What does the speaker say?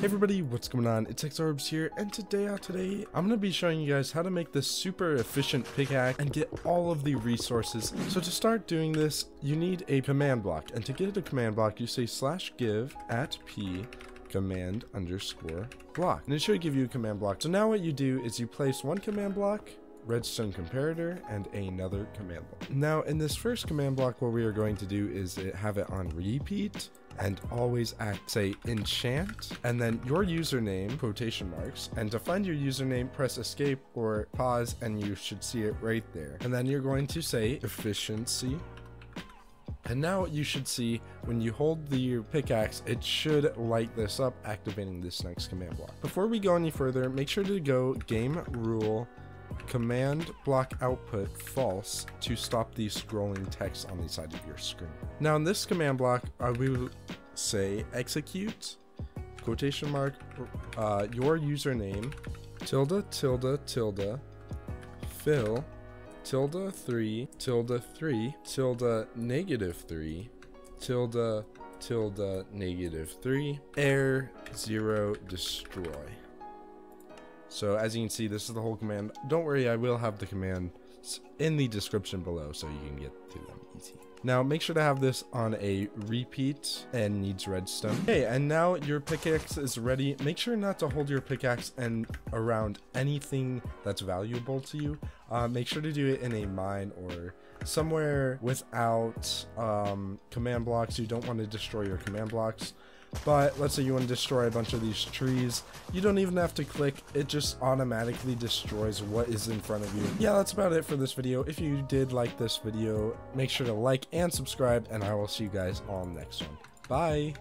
Hey everybody, what's going on? It's Xorbes here, and today out today, I'm going to be showing you guys how to make this super efficient pickaxe and get all of the resources. So to start doing this, you need a command block, and to get a command block, you say slash give at p command underscore block, and it should give you a command block. So now what you do is you place one command block redstone comparator and another command block. Now in this first command block what we are going to do is have it on repeat and always act say enchant and then your username quotation marks and to find your username press escape or pause and you should see it right there and then you're going to say efficiency and now you should see when you hold the pickaxe, it should light this up, activating this next command block. Before we go any further, make sure to go game rule command block output false to stop the scrolling text on the side of your screen. Now in this command block, I will say execute quotation mark uh, your username tilde tilde tilde fill tilde 3 tilde 3 tilde negative 3 tilde tilde negative 3 air 0 destroy so as you can see, this is the whole command. Don't worry, I will have the command in the description below so you can get to them easy. Now make sure to have this on a repeat and needs redstone. Okay, and now your pickaxe is ready. Make sure not to hold your pickaxe and around anything that's valuable to you. Uh, make sure to do it in a mine or somewhere without um, command blocks. You don't want to destroy your command blocks. But let's say you want to destroy a bunch of these trees. You don't even have to click. It just automatically destroys what is in front of you. Yeah, that's about it for this video. If you did like this video, make sure to like and subscribe, and I will see you guys all next one. Bye!